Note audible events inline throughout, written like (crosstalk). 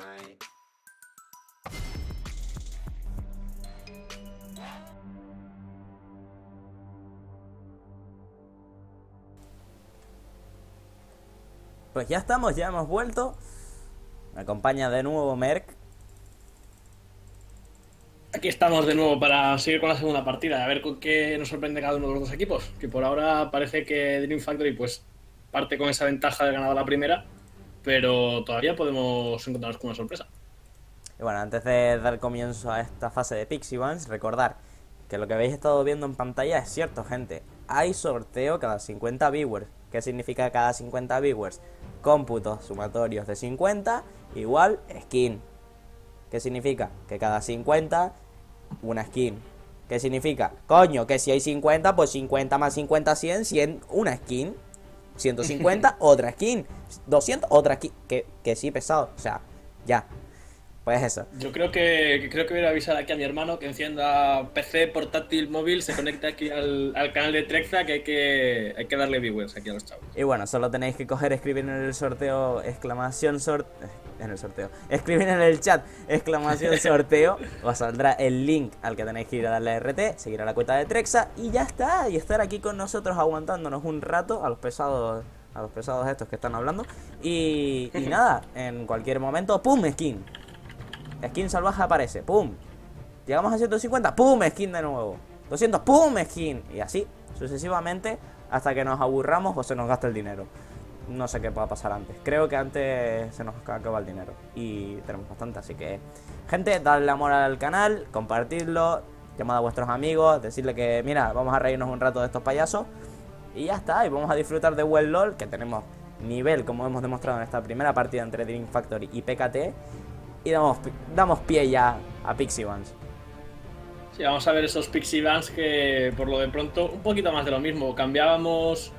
night. Pues ya estamos, ya hemos vuelto. Me acompaña de nuevo Merck. Aquí estamos de nuevo para seguir con la segunda partida, a ver con qué nos sorprende cada uno de los dos equipos. Que por ahora parece que Dream Factory pues parte con esa ventaja de ganar la primera, pero todavía podemos encontrarnos con una sorpresa. Y bueno, antes de dar comienzo a esta fase de Pixie Ones, recordar que lo que habéis estado viendo en pantalla es cierto, gente. Hay sorteo cada 50 viewers. ¿Qué significa cada 50 viewers? Cómputos sumatorios de 50 igual skin. ¿Qué significa? Que cada 50 una skin. ¿Qué significa? Coño, que si hay 50, pues 50 más 50, 100, 100 una skin. 150 (laughs) otra skin. 200 otra skin. Que, que sí, pesado. O sea, ya. Pues eso. Yo creo que, que creo que voy a avisar aquí a mi hermano que encienda PC, portátil, móvil, se conecte aquí al, al canal de Trexa que hay que, hay que darle viewers aquí a los chavos. Y bueno, solo tenéis que coger, escribir en el sorteo, exclamación sort... En el sorteo. Escribir en el chat, exclamación (laughs) sorteo. Os saldrá el link al que tenéis que ir a darle a RT, seguir a la cuenta de Trexa y ya está. Y estar aquí con nosotros aguantándonos un rato a los pesados... A los pesados estos que están hablando. Y, y (laughs) nada, en cualquier momento, ¡pum! Skin. Skin salvaje aparece, ¡pum! Llegamos a 150, ¡pum! Skin de nuevo. 200, ¡pum! Skin. Y así, sucesivamente, hasta que nos aburramos o se nos gasta el dinero. No sé qué pueda pasar antes. Creo que antes se nos acaba el dinero. Y tenemos bastante, así que... Gente, dadle amor al canal, compartidlo, llamad a vuestros amigos, decirle que, mira, vamos a reírnos un rato de estos payasos. Y ya está, y vamos a disfrutar de Well LOL, que tenemos nivel, como hemos demostrado en esta primera partida entre Dream Factory y PKT. Y damos, damos pie ya a Pixie Ones. Sí, vamos a ver esos Pixie Bands que por lo de pronto un poquito más de lo mismo. Cambiábamos.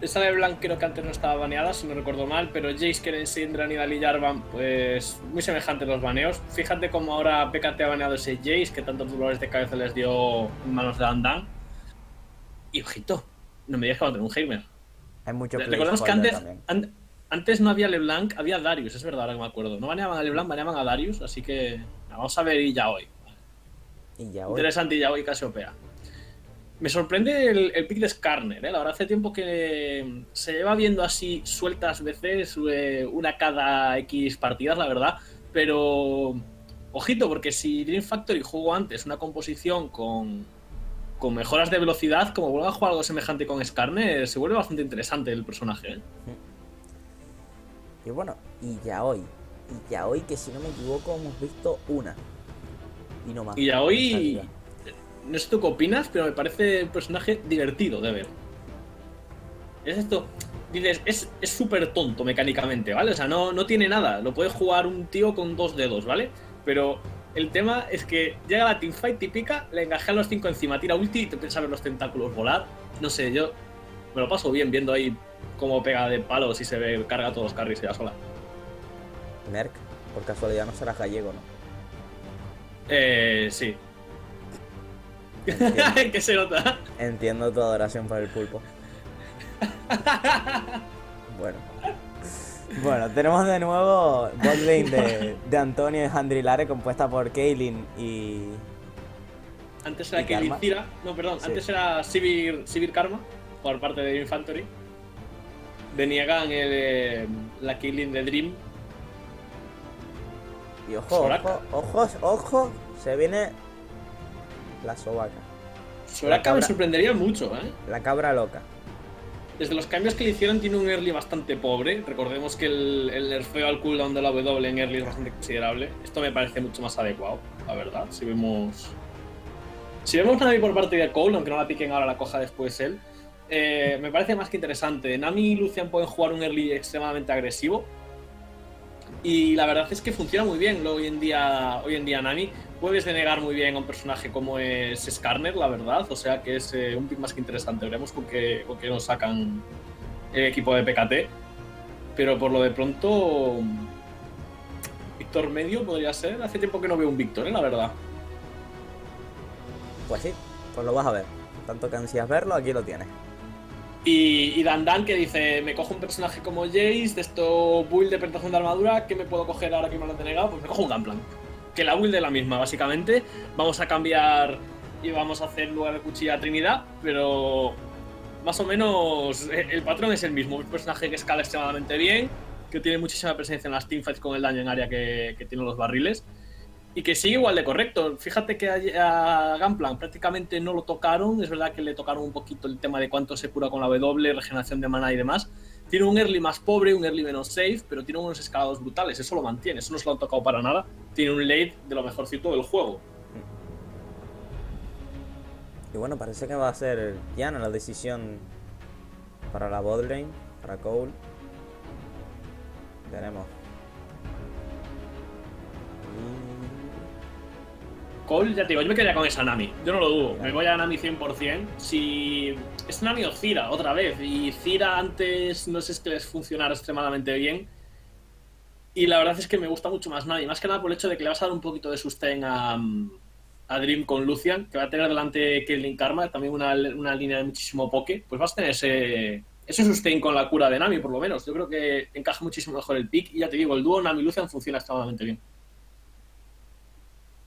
Esa de Blanc creo que antes no estaba baneada, si no recuerdo mal, pero Jace, Keren, Syndra, Nidal y Jarvan, pues muy semejantes los baneos. Fíjate cómo ahora PKT ha baneado ese Jace que tantos dolores de cabeza les dio en manos de Andan. Y ojito, no me digas que va a tener un Heimer. Hay mucho Recordemos que antes, an- antes no había LeBlanc, había Darius, es verdad, ahora que me acuerdo. No baneaban a LeBlanc, baneaban a Darius, así que vamos a ver y ya hoy. Y ya hoy. Interesante y ya hoy casi OPA. Me sorprende el, el pick de Skarner, ¿eh? la verdad hace tiempo que se lleva viendo así sueltas veces, eh, una cada X partidas, la verdad, pero ojito, porque si Dream Factory jugó antes una composición con, con mejoras de velocidad, como vuelva a jugar algo semejante con Skarner, se vuelve bastante interesante el personaje. ¿eh? Y bueno, y ya hoy. Y ya hoy, que si no me equivoco, hemos visto una. Y no más. Y ya hoy. No sé tú qué opinas, pero me parece un personaje divertido de ver. Es esto, dices, es es súper tonto mecánicamente, ¿vale? O sea, no, no tiene nada, lo puede jugar un tío con dos dedos, ¿vale? Pero el tema es que llega la teamfight típica, le engajea los cinco encima, tira ulti y te piensa ver los tentáculos volar. No sé, yo me lo paso bien viendo ahí cómo pega de palos y se ve, carga todos los carries ella sola. Merck, por casualidad no serás gallego, ¿no? Eh, sí. Entiendo, (laughs) que se nota. entiendo tu adoración por el pulpo. Bueno. Bueno, tenemos de nuevo botlane de, de Antonio y Handrilare compuesta por Kaylin y. Antes era ¿Y Kaylin? Cira, no, perdón, Sí. antes era Sivir, Sivir Karma, por parte de Infantry. De Niegan el, eh, la Kaylin de Dream. Y ojo, Soraka. ojo, ojos, ojo, se viene la sobaca. Soraka me cabra- sorprendería mucho, ¿eh? La cabra loca. Desde los cambios que le hicieron tiene un early bastante pobre. Recordemos que el, el nerfeo al cooldown de la W en early es bastante considerable. Esto me parece mucho más adecuado, la verdad. Si vemos. Si vemos Nami por parte de Cole, aunque no la piquen ahora, la coja después él. eh, me parece más que interesante. Nami y Lucian pueden jugar un early extremadamente agresivo. Y la verdad es que funciona muy bien lo- hoy en día, hoy en día Nami. Puedes denegar muy bien a un personaje como es Skarner, la verdad. O sea que es eh, un pick más que interesante. Veremos con qué, con qué nos sacan el equipo de PKT. Pero por lo de pronto. Víctor Medio podría ser. Hace tiempo que no veo un Víctor, ¿eh? la verdad. Pues sí, pues lo vas a ver. Tanto que ansías verlo, aquí lo tienes. Y, y Dan Dan que dice, me cojo un personaje como Jace, de esto build de penetración de armadura, ¿qué me puedo coger ahora que me lo han denegado? Pues me cojo un Gunplank. Que la build es la misma, básicamente. Vamos a cambiar y vamos a hacer lugar de cuchilla Trinidad, pero más o menos eh, el patrón es el mismo. Un personaje que escala extremadamente bien, que tiene muchísima presencia en las teamfights con el daño en área que, que tienen los barriles y que sigue igual de correcto. Fíjate que a, a Gunplan prácticamente no lo tocaron. Es verdad que le tocaron un poquito el tema de cuánto se cura con la W, regeneración de mana y demás. Tiene un early más pobre, un early menos safe, pero tiene unos escalados brutales. Eso lo mantiene, eso no se lo han tocado para nada. Tiene un late de lo mejorcito del juego. Y bueno, parece que va a ser Yana la decisión para la botlane, para Cole. Veremos. Cole, ya te digo, yo me quedaría con esa Nami. Yo no lo dudo. Me voy a Nami 100%. Si es Nami o Cira, otra vez. Y Cira antes no sé si les funcionara extremadamente bien. Y la verdad es que me gusta mucho más Nami. Más que nada por el hecho de que le vas a dar un poquito de sustain a, a Dream con Lucian, que va a tener delante Caitlyn Karma, también una, una línea de muchísimo poke. Pues vas a tener ese, ese sustain con la cura de Nami, por lo menos. Yo creo que encaja muchísimo mejor el pick. Y ya te digo, el dúo Nami-Lucian funciona extremadamente bien.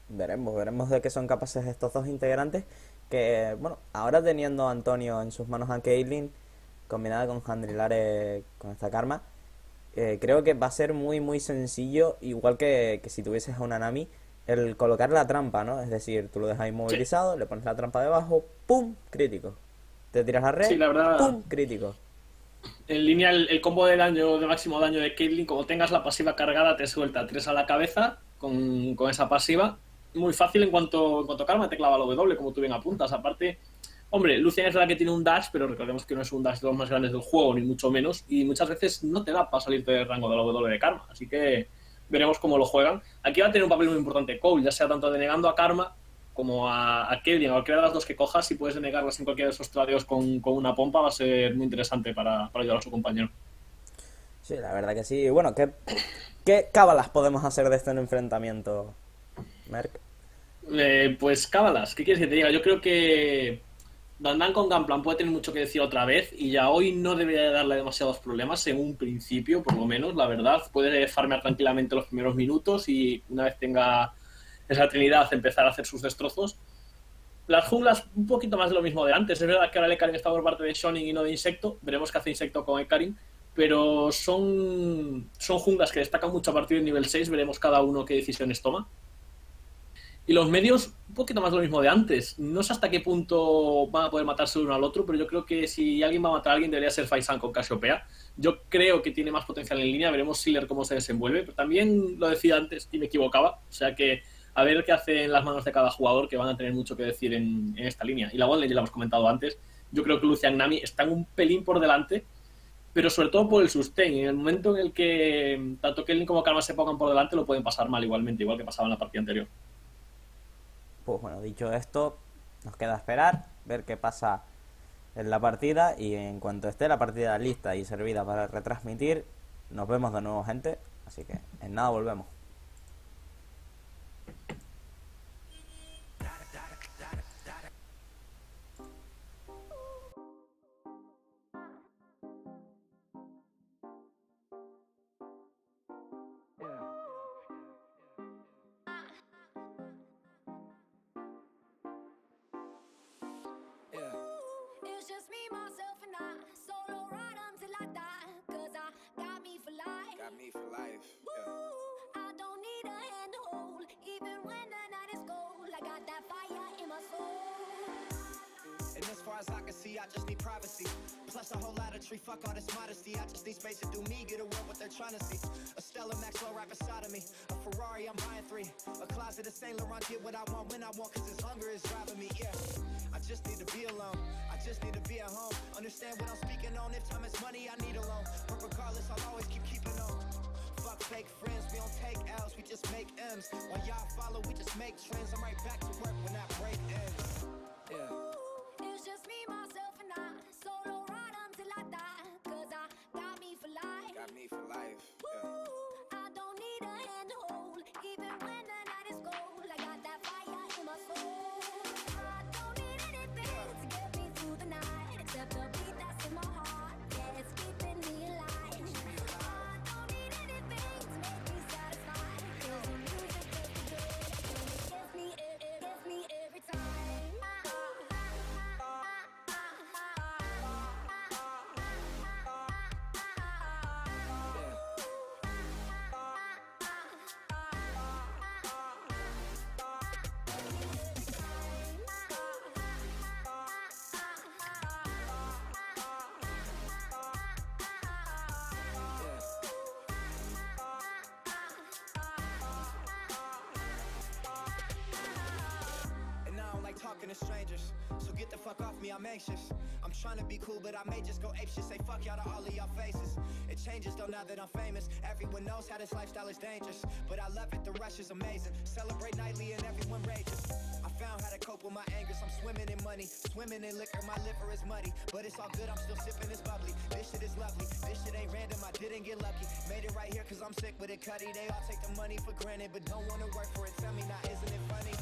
Veremos, veremos de qué son capaces estos dos integrantes. Que, bueno, ahora teniendo a Antonio en sus manos a Caitlyn, combinada con Handrilare con esta karma, eh, creo que va a ser muy, muy sencillo, igual que, que si tuvieses a una Nami, el colocar la trampa, ¿no? Es decir, tú lo dejas inmovilizado, le pones la trampa debajo, ¡pum! Crítico. Te tiras la red, Sí, la verdad. ¡pum! Crítico. En línea, el, el combo de daño, de máximo daño de Caitlyn, como tengas la pasiva cargada, te suelta 3 a la cabeza con, con esa pasiva. Muy fácil en cuanto, en cuanto Karma te clava la W, como tú bien apuntas. Aparte, hombre, Lucian es la que tiene un dash, pero recordemos que no es un dash de los más grandes del juego, ni mucho menos. Y muchas veces no te da para salirte del rango de la W de Karma. Así que veremos cómo lo juegan. Aquí va a tener un papel muy importante Cole, ya sea tanto denegando a Karma como a, a Caitlyn, a cualquiera de las dos que cojas, si puedes denegarlas en cualquiera de esos tradeos con, con una pompa, va a ser muy interesante para, para ayudar a su compañero. Sí, la verdad que sí. Bueno, ¿qué, qué cábalas podemos hacer de este enfrentamiento, Eh, pues cábalas, ¿qué quieres que te diga? Yo creo que Dandan con Gunplan puede tener mucho que decir otra vez y ya hoy no debería darle demasiados problemas en un principio, por lo menos, la verdad. Puede farmear tranquilamente los primeros minutos y una vez tenga esa trinidad empezar a hacer sus destrozos. Las junglas, un poquito más de lo mismo de antes. Es verdad que ahora el Ekarin está por parte de Shoning y no de Insecto. Veremos qué hace Insecto con Ekarin. Pero son, son junglas que destacan mucho a partir del nivel 6. Veremos cada uno qué decisiones toma. Y los medios, un poquito más lo mismo de antes. No sé hasta qué punto van a poder matarse uno al otro, pero yo creo que si alguien va a matar a alguien debería ser Faisan con Casiopea. Yo creo que tiene más potencial en línea, veremos Sealer cómo se desenvuelve, pero también lo decía antes y me equivocaba. O sea que a ver qué hace en las manos de cada jugador, que van a tener mucho que decir en, esta línea. Y la botlane ya la hemos comentado antes. Yo creo que Lucian Nami están un pelín por delante, pero sobre todo por el sustain. En el momento en el que tanto Kelly como Karma se pongan por delante, lo pueden pasar mal igualmente, igual que pasaba en la partida anterior. Pues bueno, dicho esto, nos queda esperar, ver qué pasa en la partida y en cuanto esté la partida lista y servida para retransmitir, nos vemos de nuevo gente, así que en nada volvemos. I just need privacy. Plus a whole lot of tree, fuck all this modesty. I just need space to do me, get away what they're trying to see. A Stella Maxwell right beside of me. A Ferrari, I'm buying three. A closet of Saint Laurent, get what I want when I want, cause this hunger is driving me, yeah. I just need to be alone. I just need to be at home. Understand what I'm speaking on. If time is money, I need a loan. But regardless, I'll always keep keeping on. Fuck fake friends, we don't take L's, we just make M's. While y'all follow, we just make trends. I'm right back to work when that break ends. Yeah. Talking to strangers. So get the fuck off me, I'm anxious. I'm trying to be cool, but I may just go apeshit. Say fuck y'all to all of y'all faces. It changes though now that I'm famous. Everyone knows how this lifestyle is dangerous. But I love it, the rush is amazing. Celebrate nightly and everyone rages. I found how to cope with my anger. I'm swimming in money, swimming in liquor. My liver is muddy, but it's all good. I'm still sipping this bubbly. This shit is lovely. This shit ain't random. I didn't get lucky. Made it right here cause I'm sick with it, cutty. They all take the money for granted, but don't wanna work for it. Tell me now, isn't it funny?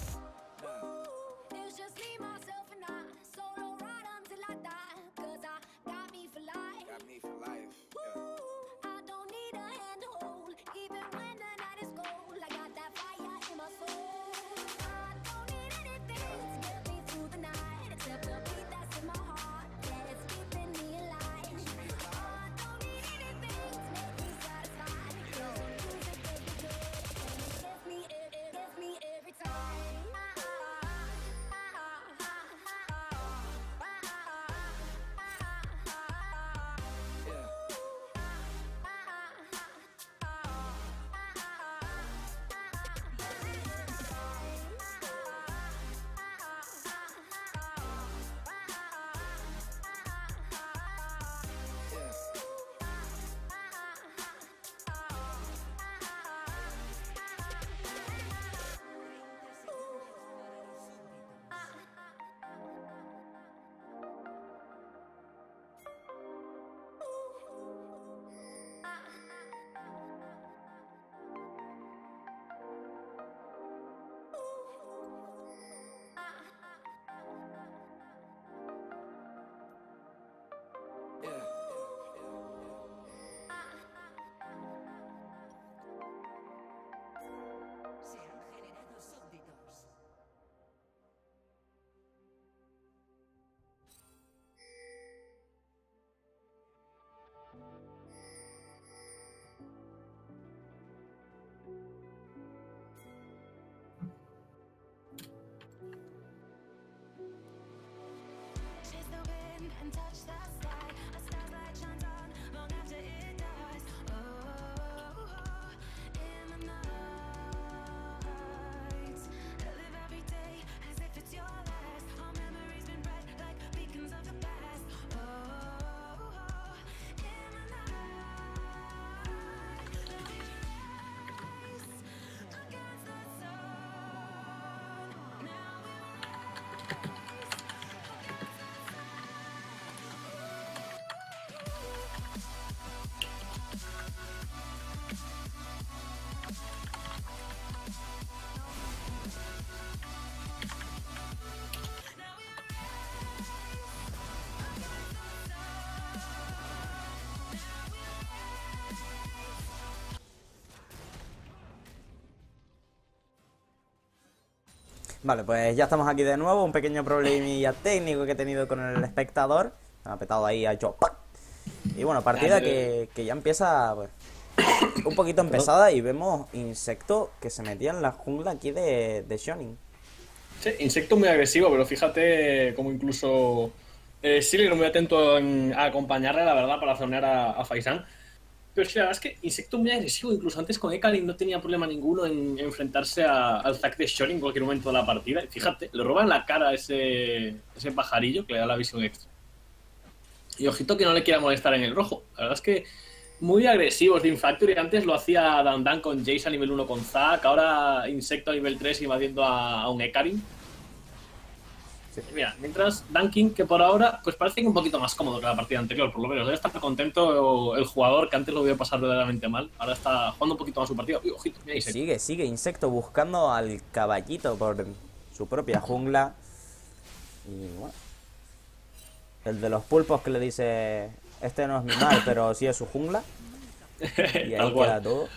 Touch the sky. A starlight shines on long after Vale, pues ya estamos aquí de nuevo. Un pequeño problemilla técnico que he tenido con el espectador. Me ha petado ahí, ha hecho ¡pac! Y bueno, partida que, que ya empieza pues, un poquito (coughs) empezada y vemos insecto que se metía en la jungla aquí de, de Shonin. Sí, insecto muy agresivo, pero fíjate como incluso eh, Silver muy atento en, a acompañarle, la verdad, para zonear a, a Faisan. Pero sí, la verdad es que insecto muy agresivo, incluso antes con Ekarin no tenía problema ninguno en enfrentarse a- al Zack de Shorin en cualquier momento de la partida. Fíjate, le roban la cara ese, ese pajarillo que le da la visión extra. Y ojito que no le quiera molestar en el rojo. La verdad es que muy agresivos de Infactory. Antes lo hacía Dan Dan con Jace a nivel 1 con Zack. Ahora Insecto a nivel 3 invadiendo a, a un Ekarin. Y Mira, mientras Dunkin, que por ahora pues parece que un poquito más cómodo que la partida anterior, por lo menos. Debe estar contento el jugador que antes lo vio pasar verdaderamente mal. Ahora está jugando un poquito más su partido. Uy, ojito, mira Insecto. Sigue, sigue insecto buscando al caballito por su propia jungla. Y bueno. El de los pulpos que le dice, este no es mi mal, pero sí es su jungla. (laughs) Y ahí queda todo.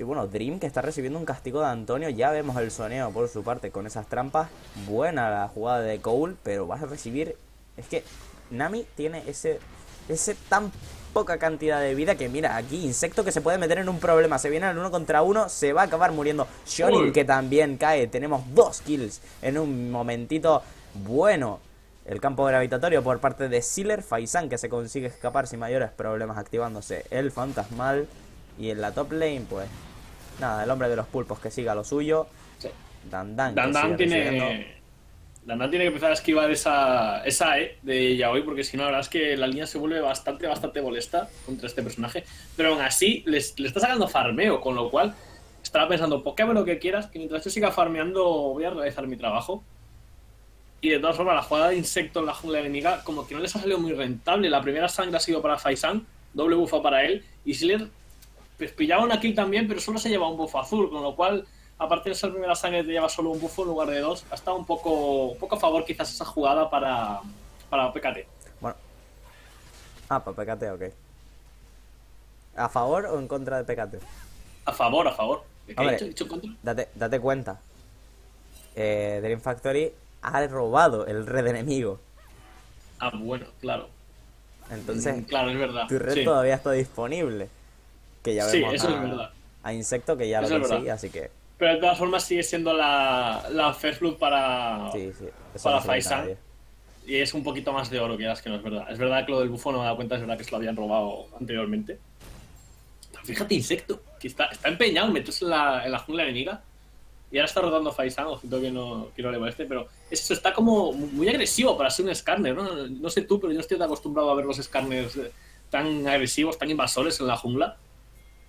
Y bueno, Dream que está recibiendo un castigo de Antonio. Ya vemos el soneo por su parte con esas trampas. Buena la jugada de Cole, pero vas a recibir. Es que Nami tiene ese. Ese tan poca cantidad de vida que mira, aquí insecto que se puede meter en un problema. Se viene al uno contra uno, se va a acabar muriendo. Shonin que también cae. Tenemos dos kills en un momentito bueno. El campo gravitatorio por parte de Sealer, Faisan que se consigue escapar sin mayores problemas activándose el fantasmal. Y en la top lane, pues nada, el hombre de los pulpos que siga lo suyo. Sí. Dan Dan, que Dan Dan sigue recibiendo tiene, La Nat tiene que empezar a esquivar esa, esa E de Yaoi, porque si no, la verdad es que la línea se vuelve bastante, bastante molesta contra este personaje. Pero aún así, les- le está sacando farmeo, con lo cual estará pensando, Pokémon lo que quieras, que mientras yo siga farmeando voy a realizar mi trabajo. Y de todas formas, la jugada de insecto en la jungla enemiga, como que no les ha salido muy rentable. La primera sangre ha sido para Faisan, doble bufa para él, y Slayer pues, pillaba una kill también, pero solo se lleva un buffo azul, con lo cual, aparte de ser primera sangre, te lleva solo un buffo en lugar de dos. Ha estado un poco, un poco a favor quizás esa jugada para, para PKT. Bueno. Ah, para PKT, ok. ¿A favor o en contra de PKT? A favor, a favor. ¿Qué he Hombre. dicho? ¿He dicho contra? Date, date cuenta. Eh, Dream Factory ha robado el red enemigo. Ah, bueno, claro. Entonces, Mm, claro, es verdad. tu red Sí. todavía está disponible. Que ya Sí, vemos eso a, es verdad. a Insecto que ya Eso lo consigue, así que Pero de todas formas sigue siendo la, la First Blood para, sí, sí. Eso para no Faisan. Y es un poquito más de oro, que que no es verdad. Es verdad que lo del bufo no me he dado cuenta, es verdad que se lo habían robado anteriormente. Pero fíjate, insecto, que está, está empeñado en meterse en la, en la jungla enemiga. Y ahora está rotando Faisan, ojito que no, que no le moleste, pero eso está como muy agresivo para ser un Skarner, ¿no? No sé tú, pero yo estoy acostumbrado a ver los Skarners eh, tan agresivos, tan invasores en la jungla.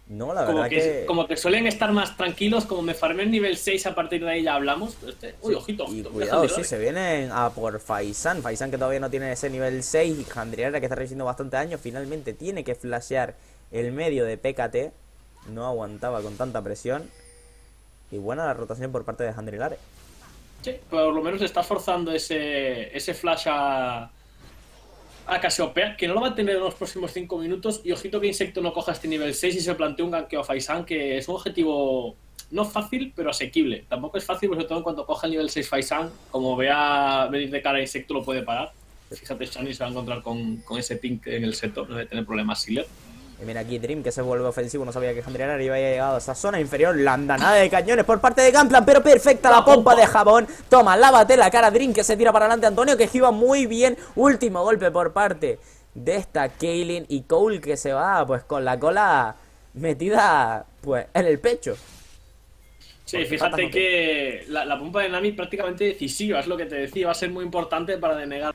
No, la Como verdad que, que. como que suelen estar más tranquilos, como me farmé en nivel 6, a partir de ahí ya hablamos. este- uy, Sí, ojito, y ojito. cuidado, sí, se vienen a por Faisan. Faisan que todavía no tiene ese nivel 6 y Jandriera que está recibiendo bastante daño. Finalmente tiene que flashear el medio de PKT. No aguantaba con tanta presión. Y buena la rotación por parte de Jandrilare. Sí, por lo menos le estás forzando ese, ese flash a, a Casiopea, que no lo va a tener en los próximos 5 minutos. Y ojito que Insecto no coja este nivel 6 y se plantea un ganqueo a Faisan, que es un objetivo no fácil, pero asequible. Tampoco es fácil, sobre todo en cuanto coja el nivel 6 Faisan, como vea venir de cara a Insecto, lo puede parar. Fíjate, Shani se va a encontrar con, con ese pink en el sector, no debe tener problemas Sealer. Y mira aquí Dream que se vuelve ofensivo. No sabía que Jandriera había llegado a esa zona inferior. La andanada de cañones por parte de Gamplan. Pero perfecta la pompa de jabón. Toma, lávate la cara Dream que se tira para adelante. Antonio que esquiva muy bien. Último golpe por parte de esta Kaylin. Y Cole que se va pues con la cola metida pues en el pecho. Sí, Porque fíjate que la, la pompa de Nami prácticamente decisiva, es lo que te decía, va a ser muy importante para denegar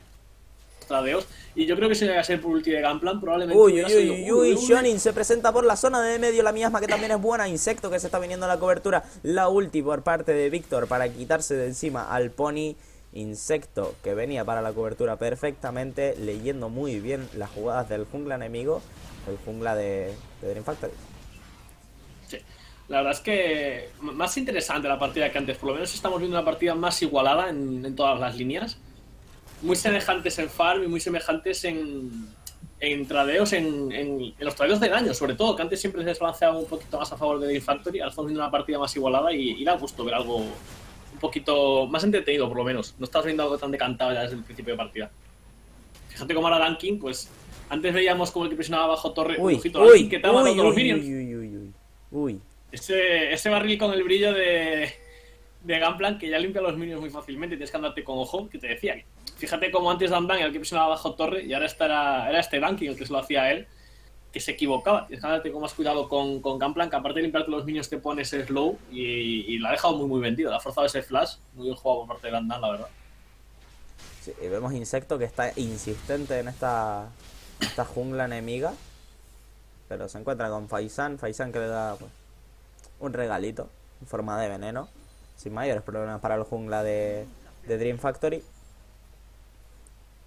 tradeos. Y yo creo que si llega a ser por ulti de Gunplan, probablemente. Uy, uy, uy, uy, Shonin se presenta por la zona de medio, la miasma que también es buena, Insecto que se está viniendo a la cobertura, la ulti por parte de Víctor para quitarse de encima al Pony, Insecto que venía para la cobertura perfectamente, leyendo muy bien las jugadas del jungla enemigo, el jungla de, de Dream Factory. Sí. La verdad es que más interesante la partida que antes. Por lo menos estamos viendo una partida más igualada en, en todas las líneas. Muy semejantes en farm y muy semejantes en, en tradeos, en, en- en los tradeos de daño, sobre todo, que antes siempre se desbalanceaba un poquito más a favor de Dream Factory. Ahora estamos viendo una partida más igualada y, y da gusto ver algo un poquito más entretenido, por lo menos. No estás viendo algo tan decantado ya desde el principio de partida. Fíjate cómo ahora Dunking, pues antes veíamos como el que presionaba bajo torre. Uy, ojito, uy, que uy, uy, minions. uy, uy, uy, uy, uy. Ese, ese barril con el brillo de, de Gunplan que ya limpia los minions muy fácilmente. Tienes que andarte con ojo, que te decía. Fíjate como antes Dandan era el que presionaba bajo torre y ahora era, este Dunking el que se lo hacía él, que se equivocaba. Tienes que andarte con más cuidado con, con Gunplan, que aparte de limpiarte los minions te pones slow y, y la ha dejado muy muy vendido. Le ha forzado ese flash. Muy bien jugado por parte de Dandan, la verdad. Sí, vemos Insecto que está insistente en esta, esta jungla enemiga. Pero se encuentra con Faisan. Faisan que le da pues, un regalito en forma de veneno. Sin mayores problemas para el jungla de, de Dream Factory.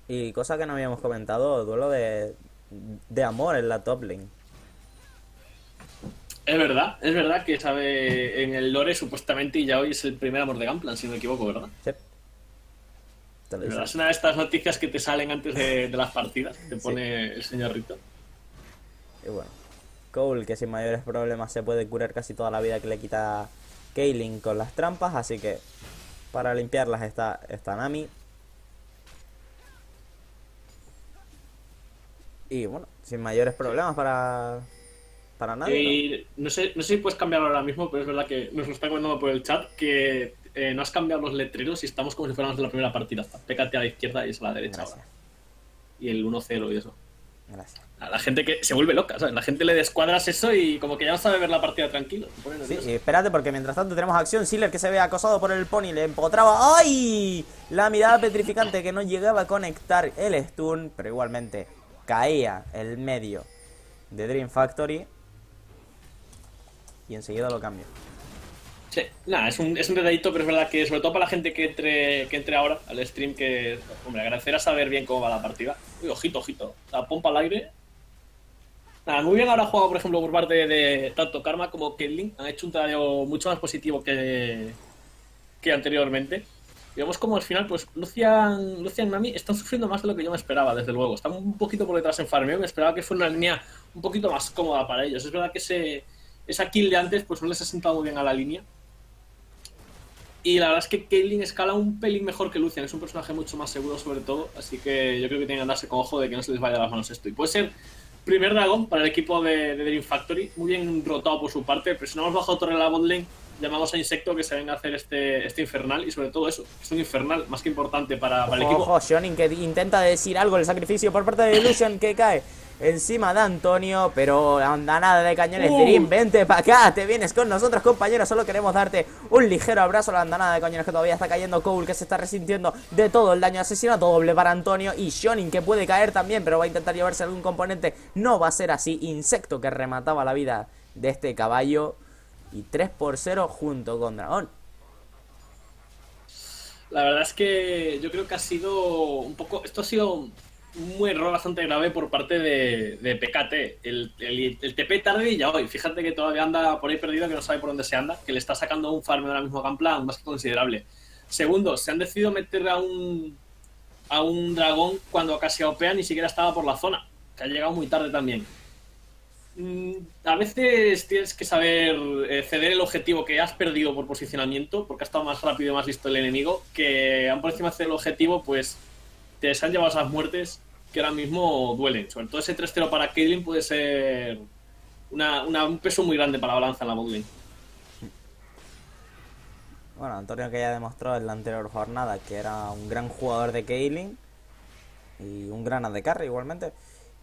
Y cosa que no habíamos comentado, duelo de, de amor en la top lane. Es verdad, es verdad que sabe en el lore supuestamente y ya hoy es el primer amor de Gunplan, si no me equivoco, ¿verdad? Sí. Es una de estas noticias que te salen antes de, de las partidas, te pone el señor Rito. Y bueno, Cole que sin mayores problemas se puede curar casi toda la vida que le quita Kaylin con las trampas, así que para limpiarlas está, está Nami. Y bueno, sin mayores problemas para, para nadie. ¿no? No sé, no sé si puedes cambiarlo ahora mismo, pero es verdad que nos lo está comentando por el chat que eh, no has cambiado los letreros y estamos como si fuéramos de la primera partida. PKT a la izquierda y es a la derecha Gracias. ahora. Y el 1-0 y eso. Gracias. A la gente que se vuelve loca, ¿sabes? La gente le descuadras eso y como que ya no sabe ver la partida tranquilo. Sí, y espérate porque mientras tanto tenemos acción. Sealer que se ve acosado por el pony, le empotraba. ¡Ay! La mirada petrificante que no llegaba a conectar el stun, pero igualmente caía el medio de Dream Factory. Y enseguida lo cambio. Sí, nada, es un, es un detallito, pero es verdad que sobre todo para la gente que entre, que entre ahora al stream, que, hombre, agradecer a saber bien cómo va la partida. Uy, ojito, ojito. La pompa al aire. Nada, muy bien ahora jugado, por ejemplo, por parte de tanto Karma como Caitlyn. Han hecho un trabajo mucho más positivo que, que anteriormente. Vemos como al final, pues, Lucian, Lucian y Nami están sufriendo más de lo que yo me esperaba, desde luego. Están un poquito por detrás en farmeo. Me esperaba que fuera una línea un poquito más cómoda para ellos. Es verdad que ese, esa kill de antes, pues no les ha sentado bien a la línea. Y la verdad es que Caitlyn escala un pelín mejor que Lucian, es un personaje mucho más seguro sobre todo, así que yo creo que tienen que andarse con ojo de que no se les vaya las manos esto. Y puede ser primer dragón para el equipo de, Dream Factory, muy bien rotado por su parte, presionamos bajo torre en la botlane, llamamos a Insecto que se venga a hacer este, este infernal y sobre todo eso, es un infernal más que importante para, para el equipo. ojo, Shonin que intenta decir algo, el sacrificio por parte de Illusion que cae encima de Antonio, pero la andanada de cañones Uh. Dream, vente para acá, te vienes con nosotros compañeros, solo queremos darte un ligero abrazo a la andanada de cañones que todavía está cayendo Cole, que se está resintiendo de todo el daño asesinato doble para Antonio y Shonin que puede caer también, pero va a intentar llevarse algún componente, no va a ser así, Insecto que remataba la vida de este caballo y 3 por 0 junto con Dragón. La verdad es que yo creo que ha sido un poco. Esto ha sido un error bastante grave por parte de, de PKT. El, el, TP tarde y ya hoy. Fíjate que todavía anda por ahí perdido, que no sabe por dónde se anda, que le está sacando un farm ahora mismo a Gamplan más que considerable. Segundo, se han decidido meter a un, a un dragón cuando casi Opea ni siquiera estaba por la zona, que ha llegado muy tarde también. Mm, A veces tienes que saber eh, ceder el objetivo que has perdido por posicionamiento, porque ha estado más rápido y más listo el enemigo, que han por encima hacer el objetivo, pues te han llevado esas muertes que ahora mismo duelen. Sobre todo ese 3-0 para Caitlyn puede ser una- un peso muy grande para la balanza en la botlane. Bueno, Antonio que ya demostró en la anterior jornada que era un gran jugador de Kaylin y un gran AD carry igualmente.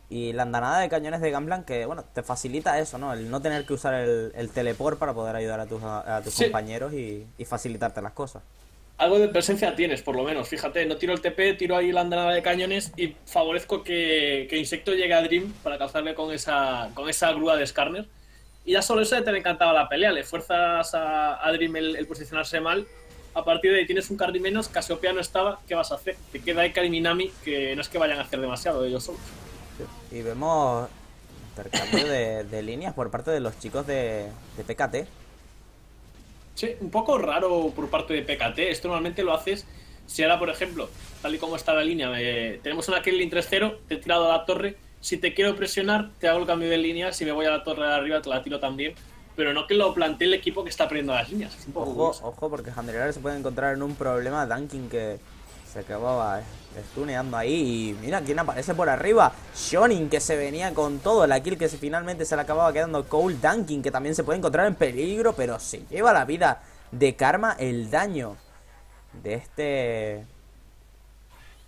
Y la andanada de cañones de Gamblan que, bueno, te facilita eso, ¿no? El no tener que usar el, el teleport para poder ayudar a tus, a, tus Sí. compañeros y, y facilitarte las cosas. Algo de presencia tienes, por lo menos. Fíjate, no tiro el TP, tiro ahí la andanada de cañones y favorezco que, que Insecto llegue a Dream para calzarle con esa, con esa grúa de Skarner. Y ya solo eso te encantaba la pelea. Le fuerzas a, a Dream el, el posicionarse mal. A partir de ahí tienes un carry menos, Casiopea no estaba, ¿qué vas a hacer? Te queda Karim y Nami, que no es que vayan a hacer demasiado ellos solos. Y vemos intercambio de, de líneas por parte de los chicos de, de PKT. Sí, un poco raro por parte de PKT. Esto normalmente lo haces si ahora, por ejemplo, tal y como está la línea, eh, tenemos una Caitlyn 3-0, te he tirado a la torre. Si te quiero presionar, te hago el cambio de línea. Si me voy a la torre de arriba, te la tiro también. Pero no que lo plantee el equipo que está perdiendo las líneas. Es un poco Ojo, ojo, porque Handrilar se puede encontrar en un problema. Dunkin que se acababa stuneando ahí. Y mira quién aparece por arriba. Shonin que se venía con todo. La kill que se, finalmente se le acababa quedando Cole. Dunkin que también se puede encontrar en peligro. Pero se lleva la vida de Karma. El daño de este.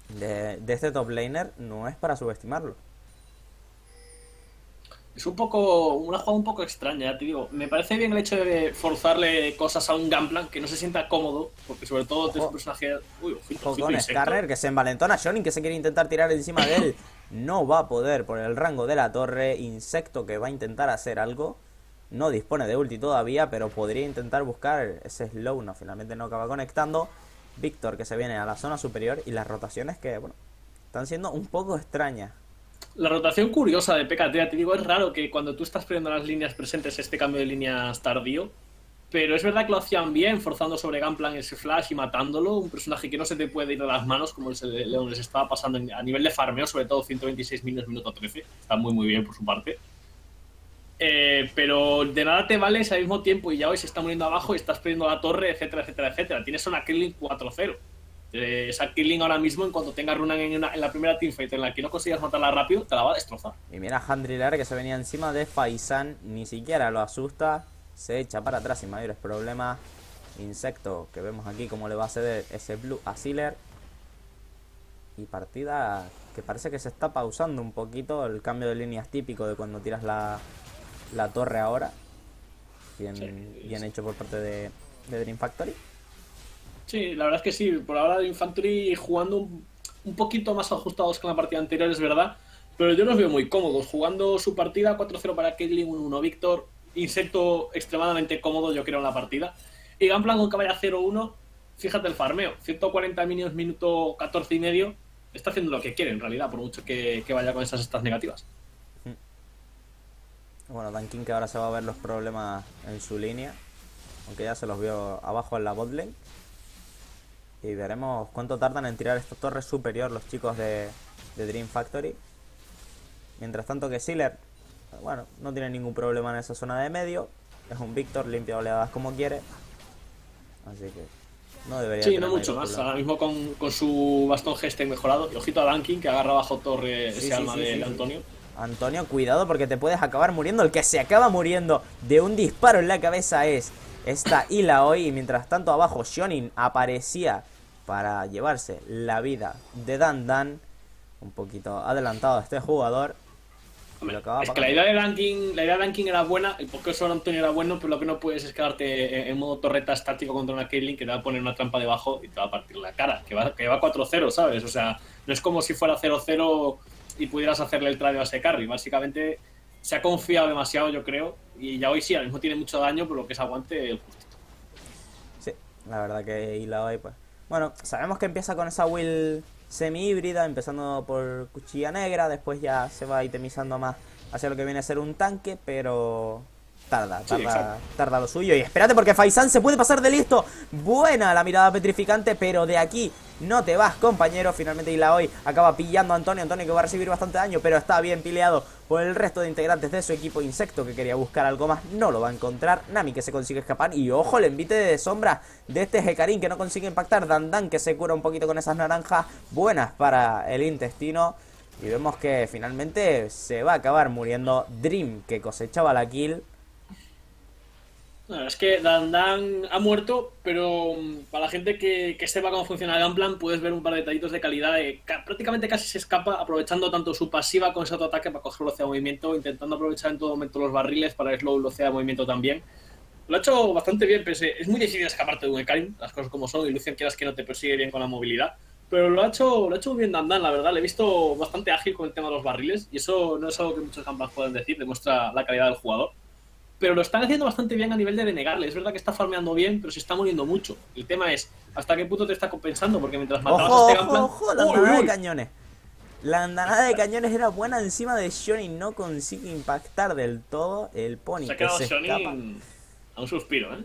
De este top laner no es para subestimarlo. Es un poco. Una jugada un poco extraña, ya te digo. Me parece bien el hecho de forzarle cosas a un Gunplan que no se sienta cómodo. Porque sobre todo es un Ojo. personaje. Uy, ojito, Ojo con que se envalentona. Shonin que se quiere intentar tirar encima de él. (laughs) No va a poder por el rango de la torre. Insecto que va a intentar hacer algo. No dispone de ulti todavía, pero podría intentar buscar ese slow. No, finalmente no acaba conectando. Víctor que se viene a la zona superior. Y las rotaciones que, bueno, están siendo un poco extrañas. La rotación curiosa de PKT, te digo, es raro que cuando tú estás perdiendo las líneas presentes este cambio de líneas tardío. Pero es verdad que lo hacían bien, forzando sobre Gunplan ese flash y matándolo. Un personaje que no se te puede ir de las manos, como les estaba pasando a nivel de farmeo, sobre todo 126 minutos, minuto 13. Está muy, muy bien por su parte. Eh, pero de nada te vale ese al mismo tiempo y ya hoy se está muriendo abajo y estás perdiendo la torre, etcétera, etcétera, etcétera. Tienes una Killing 4-0. Eh, esa Killing ahora mismo, en cuanto tenga Runan en, una- en la primera teamfight en la que no consigas matarla rápido, te la va a destrozar. Y mira Handrilar que se venía encima de Faisan. Ni siquiera lo asusta. Se echa para atrás sin mayores problemas. Insecto que vemos aquí como le va a ceder ese blue a Sealer. Y partida que parece que se está pausando un poquito el cambio de líneas típico de cuando tiras la, la torre ahora. Bien, Sí, bien hecho por parte de, de Dream Factory. Sí, la verdad es que sí. Por ahora de Infantry jugando un, poquito más ajustados que en la partida anterior, es verdad. Pero yo los veo muy cómodos. Jugando su partida 4-0 para Caitlyn, 1-1 Víctor. Insecto extremadamente cómodo, yo creo, en la partida. Y Gunplan con vaya 0-1, fíjate el farmeo. 140 minions, minuto 14 y medio. Está haciendo lo que quiere, en realidad, por mucho que, vaya con esas estas negativas. Bueno, Dan King que ahora se va a ver los problemas en su línea. Aunque ya se los vio abajo en la botlane. Y veremos cuánto tardan en tirar esta torre superior los chicos de, de Dream Factory. Mientras tanto que Sealer, bueno, no tiene ningún problema en esa zona de medio. Es un Víctor, limpia oleadas como quiere. Así que no debería Sí, no mucho más. Ahora mismo con, con su bastón geste mejorado. Y ojito a Dunkin, que agarra bajo torre Sí, ese sí, alma sí, de. Antonio. Antonio, cuidado porque te puedes acabar muriendo. El que se acaba muriendo de un disparo en la cabeza es esta Ilaoi. Y mientras tanto abajo Shonin aparecía para llevarse la vida de Dan Dan. Un poquito adelantado este jugador. Hombre, es que la idea de Dunkin, la idea de Dunkin era buena, el Poké sobre Antonio era bueno, pero lo que no puedes es quedarte en, en modo torreta estático contra una Caitlyn que te va a poner una trampa debajo y te va a partir la cara. Que va, que va 4-0, ¿sabes? O sea, no es como si fuera 0-0 y pudieras hacerle el tradeo a ese carry. Básicamente se ha confiado demasiado, yo creo. Y ya hoy sí, ahora mismo tiene mucho daño, pero lo que es aguante, el justito. Sí, la verdad que Ilaoi pues... Bueno, sabemos que empieza con esa will semi híbrida, empezando por cuchilla negra, después ya se va itemizando más hacia lo que viene a ser un tanque, pero tarda, tarda, tarda lo suyo. Y espérate porque Faisan se puede pasar de listo. Buena la mirada petrificante, pero de aquí no te vas, compañero. Finalmente Ilaoi acaba pillando a Antonio. Antonio que va a recibir bastante daño, pero está bien pileado por el resto de integrantes de su equipo Insecto que quería buscar algo más. No lo va a encontrar. Nami que se consigue escapar. Y ojo, el envite de sombra de este Hecarim que no consigue impactar. Dan Dan que se cura un poquito con esas naranjas buenas para el intestino. Y vemos que finalmente se va a acabar muriendo Dream que cosechaba la kill. Es que Dan Dan ha muerto, pero mm, para la gente que, que sepa cómo funciona el Gunplan, puedes ver un par de detallitos de calidad. de ca- prácticamente casi se escapa, aprovechando tanto su pasiva con ese autoataque para coger velocidad de movimiento, intentando aprovechar en todo momento los barriles para slow velocidad de movimiento también. Lo ha hecho bastante bien, pese es muy difícil escaparte de un Ekarim, las cosas como son, y Lucian quieras que no te persigue bien con la movilidad. Pero lo ha hecho, lo ha hecho muy bien Dan Dan, la verdad. Le he visto bastante ágil con el tema de los barriles, y eso no es algo que muchos Gunplans pueden decir, demuestra la calidad del jugador pero lo están haciendo bastante bien a nivel de denegarle. Es verdad que está farmeando bien, pero se está muriendo mucho. El tema es, ¿hasta qué punto te está compensando? Porque mientras matabas Ojo, a este ojo, la ¡Uy, andanada de cañones. La andanada de cañones era buena encima de Shonin. No consigue impactar del todo el pony Se ha que quedado escapa. Shonin a un suspiro, ¿eh?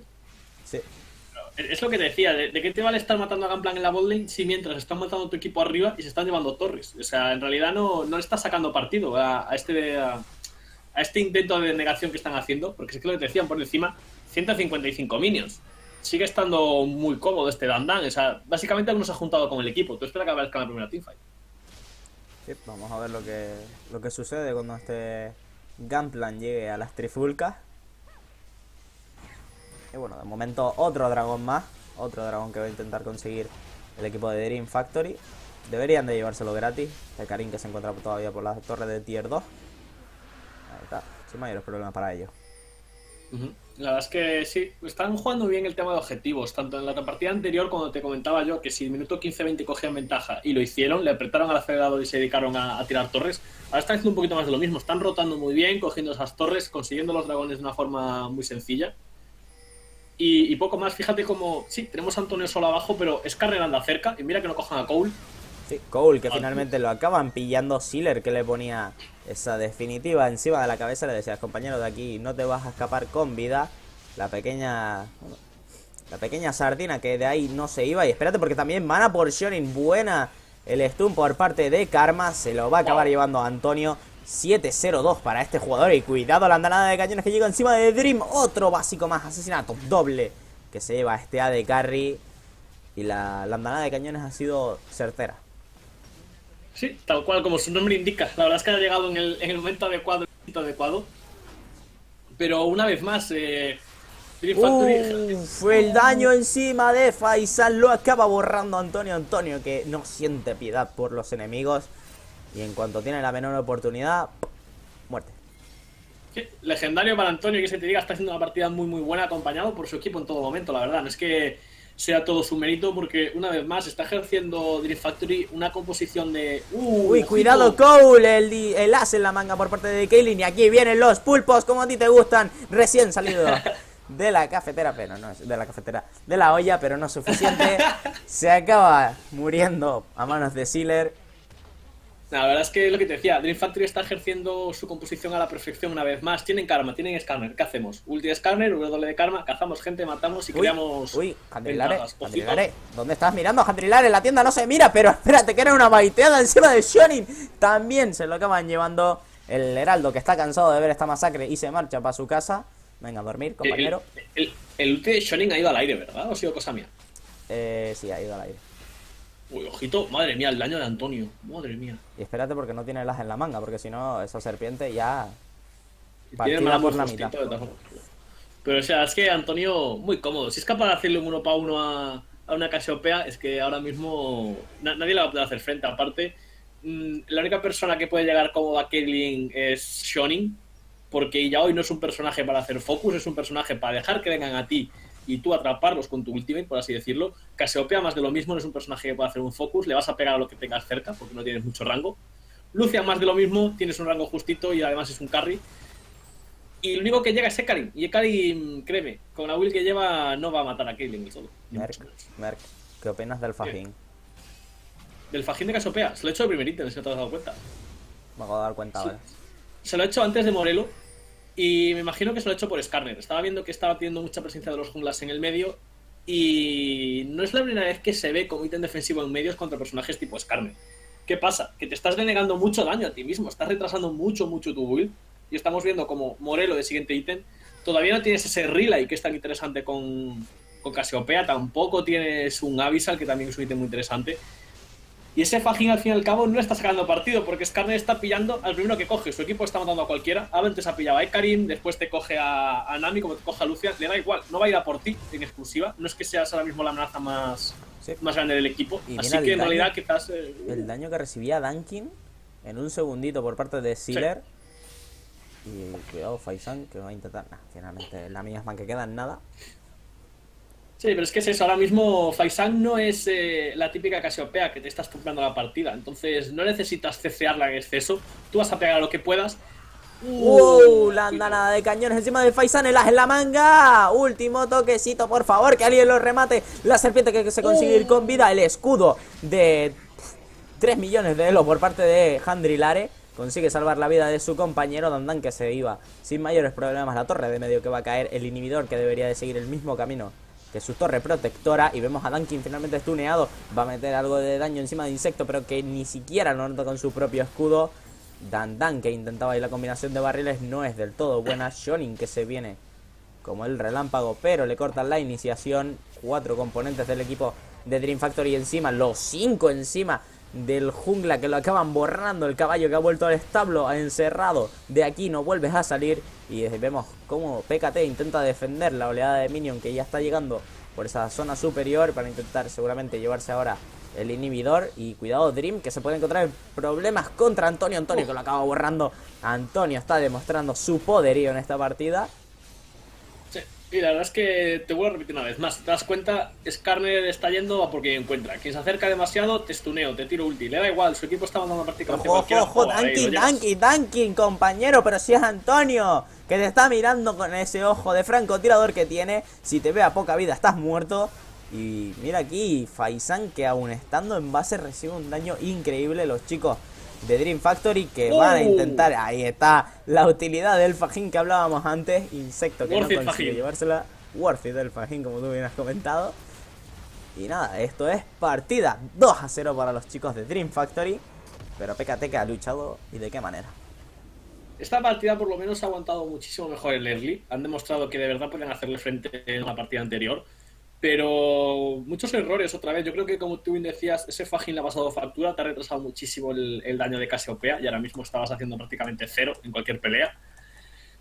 Sí. Es lo que te decía, ¿de, qué te vale estar matando a Gunplan en la botlane si mientras están matando a tu equipo arriba y se están llevando torres? O sea, en realidad no, no le estás sacando partido a, a este a, a este intento de negación que están haciendo, porque es que lo que te decían por encima, 155 minions. Sigue estando muy cómodo este Dandan, o sea, básicamente aún no se ha juntado con el equipo. Tú espera que aparezca la primera teamfight. Sí, vamos a ver lo que, lo que sucede cuando este Gunplan llegue a las trifulcas. Y bueno, de momento otro dragón más. Otro dragón que va a intentar conseguir el equipo de Dream Factory. Deberían de llevárselo gratis. El Karim que se encuentra todavía por la torre de tier 2. Sin mayores problemas para ellos. La verdad es que sí, están jugando bien el tema de objetivos. Tanto en la partida anterior, cuando te comentaba yo que si el minuto 15-20 cogían ventaja y lo hicieron, le apretaron al acelerador y se dedicaron a, tirar torres. Ahora están haciendo un poquito más de lo mismo. Están rotando muy bien, cogiendo esas torres, consiguiendo los dragones de una forma muy sencilla. Y, poco más, fíjate como. Sí, tenemos a Antonio solo abajo, pero es anda cerca. Y mira que no cojan a Cole. Sí, Cole, que Ah, finalmente lo acaban pillando Sealer, que le ponía esa definitiva encima de la cabeza. Le decía, compañero de aquí, no te vas a escapar con vida. La pequeña. la pequeña sardina que de ahí no se iba. Y espérate, porque también mana por Shonin. Buena el stun por parte de Karma. Se lo va a acabar Wow. llevando a Antonio. 7-0-2 para este jugador. Y cuidado la andanada de cañones que llega encima de Dream. Otro básico más. Asesinato doble que se lleva este AD Carry. Y la, la andanada de cañones ha sido certera. Sí, tal cual como su nombre indica. La verdad es que ha llegado en el, en el momento adecuado, el. Pero una vez más, eh, Factory. Uf, el daño encima de Faisal lo acaba borrando Antonio Antonio, que no siente piedad por los enemigos. Y en cuanto tiene la menor oportunidad, muerte. Sí, Legendario para Antonio, que se te diga, está haciendo una partida muy muy buena, acompañado por su equipo en todo momento, la verdad. No es que sea todo su mérito, porque una vez más está ejerciendo Dream Factory una composición de. Uh, Uy, cuidado Cole, el, el as en la manga por parte de Kaylin. Y aquí vienen los pulpos, como a ti te gustan, recién salido (laughs) de la cafetera, pero no es de la cafetera, de la olla, pero no es suficiente. Se acaba muriendo a manos de Sealer. La verdad es que lo que te decía, Dream Factory está ejerciendo su composición a la perfección una vez más. Tienen karma, tienen scanner. ¿Qué hacemos? Ulti scanner, W de karma, cazamos gente, matamos y Uy, creamos. uy. Jandrilare, ¿dónde estás mirando? Jandrilare, la tienda no se mira, pero (laughs) espérate que era una baiteada encima de Shonin. También se lo acaban llevando el Heraldo, que está cansado de ver esta masacre y se marcha para su casa. Venga a dormir, compañero. El, el, el ulti de Shonin ha ido al aire, ¿verdad? ¿O ha sido cosa mía? Eh, sí, ha ido al aire. Uy, ojito, madre mía, el daño de Antonio. Madre mía. Y espérate porque no tiene las en la manga, porque si no, esa serpiente ya. Tiene Partida por la mitad. Pero o sea, es que Antonio, muy cómodo. Si es capaz de hacerle un uno para uno a, a una Casiopea, es que ahora mismo na- nadie le va a poder hacer frente. Aparte, mm, la única persona que puede llegar cómodo a Caitlyn es Shonin, porque ya hoy no es un personaje para hacer focus, es un personaje para dejar que vengan a ti y tú atraparlos con tu ultimate, por así decirlo. Casiopea más de lo mismo, no es un personaje que pueda hacer un focus, le vas a pegar a lo que tengas cerca, porque no tienes mucho rango. Lucia más de lo mismo, tienes un rango justito y además es un carry. Y lo único que llega es Ekarim. Y Ekarim, créeme, con la will que lleva no va a matar a Caitlyn y todo. Ni Merc, mucho menos. Merc, ¿qué opinas del fajín? Del fajín de Casopea, se lo he hecho de primer ítem, si no te has dado cuenta. Me acabo de dar cuenta, ¿vale? Se lo he hecho antes de Morelo y me imagino que se lo he hecho por Skarner. Estaba viendo que estaba teniendo mucha presencia de los junglas en el medio y no es la primera vez que se ve como ítem defensivo en medios contra personajes tipo Skarner. ¿Qué pasa? Que te estás denegando mucho daño a ti mismo, estás retrasando mucho, mucho tu build y estamos viendo como Morelo de siguiente ítem todavía no tienes ese relay que es tan interesante con, con Casiopea, tampoco tienes un Abyssal que también es un ítem muy interesante. Y ese Fajin al fin y al cabo no está sacando partido porque Skarner está pillando al primero que coge. Su equipo está matando a cualquiera. Antes ha pillado a Ekarim, después te coge a, a Nami, como te coge a Lucia. Le da igual, no va a ir a por ti en exclusiva. No es que seas ahora mismo la amenaza más, Sí. más grande del equipo. Y Así que en daño- realidad quizás. eh, El daño que recibía Dunkin en un segundito por parte de Sealer. Y cuidado, Faisan, que va a intentar. Nah, finalmente la misma que queda en nada. Sí, pero es que es eso. Ahora mismo Faisan no es eh, la típica Casiopea que te estás comprando la partida. Entonces no necesitas cecearla en exceso. Tú vas a pegar lo que puedas. ¡Uh! La andanada de cañones encima de Faisan, el as en la manga. Último toquecito, por favor, que alguien lo remate. La serpiente que se consigue ir con vida. El escudo de 3 millones de elo por parte de Handrilare. Consigue salvar la vida de su compañero Dandan que se iba sin mayores problemas. La torre de medio que va a caer. El inhibidor que debería de seguir el mismo camino que su torre protectora. Y vemos a Dunkin finalmente estuneado. Va a meter algo de daño encima de insecto, pero que ni siquiera lo nota con su propio escudo. Dan Dan que intentaba ahí la combinación de barriles no es del todo buena. (coughs) Shonin que se viene como el relámpago, pero le cortan la iniciación. Cuatro componentes del equipo de Dream Factory encima, los cinco encima del jungla que lo acaban borrando. El caballo que ha vuelto al establo encerrado. De aquí no vuelves a salir. Y vemos cómo PKT intenta defender la oleada de Minion que ya está llegando por esa zona superior para intentar seguramente llevarse ahora el inhibidor. Y cuidado Dream que se puede encontrar en problemas contra Antonio. Antonio que lo acaba borrando. Antonio está demostrando su poderío en esta partida. Sí, y la verdad es que te vuelvo a repetir una vez más. Te das cuenta, Skarner está yendo a por quien encuentra. Quien se acerca demasiado, te stuneo, te tiro ulti. Le da igual, su equipo está mandando prácticamente Ojo, ojo, cualquiera. ojo, llevas. Dunkin, Dunkin, compañero, pero si es Antonio, que te está mirando con ese ojo de francotirador que tiene, si te ve a poca vida estás muerto. Y mira aquí, Faisan que aún estando en base recibe un daño increíble los chicos de Dream Factory que van a ¡Oh! intentar, ahí está, la utilidad del fajín que hablábamos antes, insecto que Worth no consigue fajín. llevársela, worth it del fajín como tú bien has comentado. Y nada, esto es partida 2 a 0 para los chicos de Dream Factory. Pero PKT que ha luchado y de qué manera. Esta partida por lo menos ha aguantado muchísimo mejor el early. Han demostrado que de verdad pueden hacerle frente en la partida anterior. Pero muchos errores otra vez. Yo creo que como tú bien decías, ese Fajin le ha pasado factura, te ha retrasado muchísimo el, daño de Casiopea y ahora mismo estabas haciendo prácticamente cero en cualquier pelea.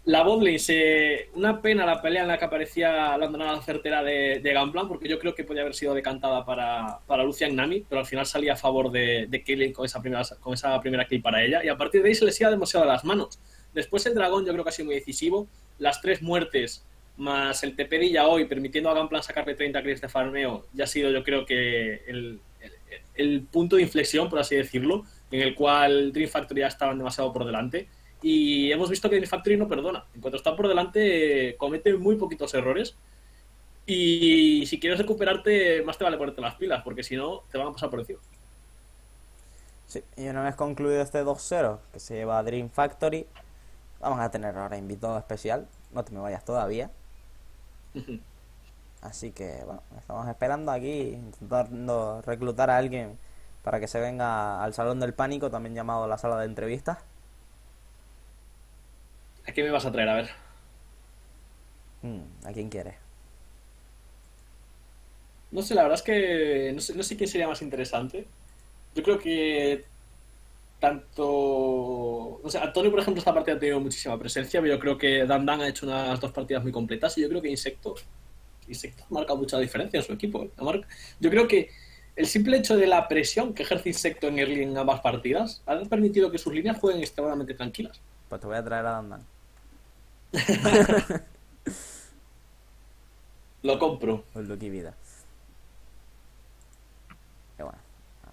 La botlane, se... una pena la pelea en la que aparecía la abandonada certera de, de porque yo creo que podía haber sido decantada para, para Lucian Nami, pero al final salía a favor de, de con esa, primera, con esa primera kill para ella, y a partir de ahí se les iba demasiado a las manos. Después el dragón yo creo que ha sido muy decisivo, las tres muertes más el de Yaoi permitiendo a Gunplan sacarle 30 kills de farmeo, ya ha sido yo creo que el, el, punto de inflexión, por así decirlo, en el cual Dream Factory ya estaban demasiado por delante. Y hemos visto que Dream Factory no perdona. En cuanto está por delante, comete muy poquitos errores. Y si quieres recuperarte, más te vale ponerte las pilas, porque si no, te van a pasar por encima. Sí, y una vez concluido este 2-0 que se lleva a Dream Factory, vamos a tener ahora invitado especial. No te me vayas todavía. (laughs) Así que, bueno, estamos esperando aquí, intentando reclutar a alguien para que se venga al Salón del Pánico, también llamado la sala de entrevistas. ¿A qué me vas a traer? A ver. Mm, ¿A quién quieres? No sé, la verdad es que no sé, no sé quién sería más interesante. Yo creo que tanto... O sea, Antonio, por ejemplo, esta partida ha tenido muchísima presencia, pero yo creo que Dan Dan ha hecho unas dos partidas muy completas y yo creo que Insecto, Insecto marca mucha diferencia en su equipo. Mar- Yo creo que el simple hecho de la presión que ejerce Insecto en early en ambas partidas ha permitido que sus líneas jueguen extremadamente tranquilas. Pues te voy a traer a Dandan. (laughs) Lo compro. Pues Lucky Vida. Y bueno,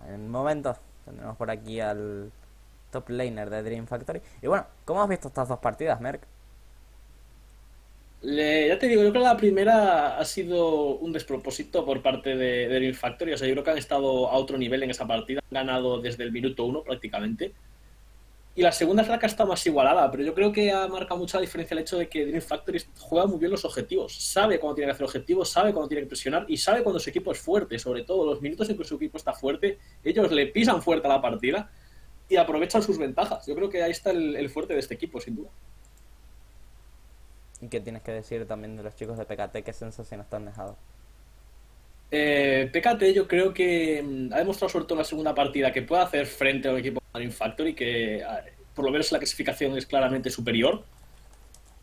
en un momento tendremos por aquí al top laner de Dream Factory. Y bueno, ¿cómo has visto estas dos partidas, Merck? Le- ya te digo, yo creo que la primera ha sido un despropósito por parte de, Dream Factory. O sea, yo creo que han estado a otro nivel en esa partida. Han ganado desde el minuto uno prácticamente. Y la segunda es la que está más igualada, pero yo creo que ha marcado mucha diferencia el hecho de que Dream Factory juega muy bien los objetivos. Sabe cuándo tiene que hacer objetivos, sabe cuándo tiene que presionar y sabe cuando su equipo es fuerte. Sobre todo los minutos en que su equipo está fuerte, ellos le pisan fuerte a la partida y aprovechan sus ventajas. Yo creo que ahí está el, el fuerte de este equipo, sin duda. ¿Y qué tienes que decir también de los chicos de PKT? ¿Qué sensaciones te han dejado? Eh, PKT yo creo que mm, ha demostrado sobre todo en la segunda partida que puede hacer frente a un equipo Dream Factory que por lo menos la clasificación es claramente superior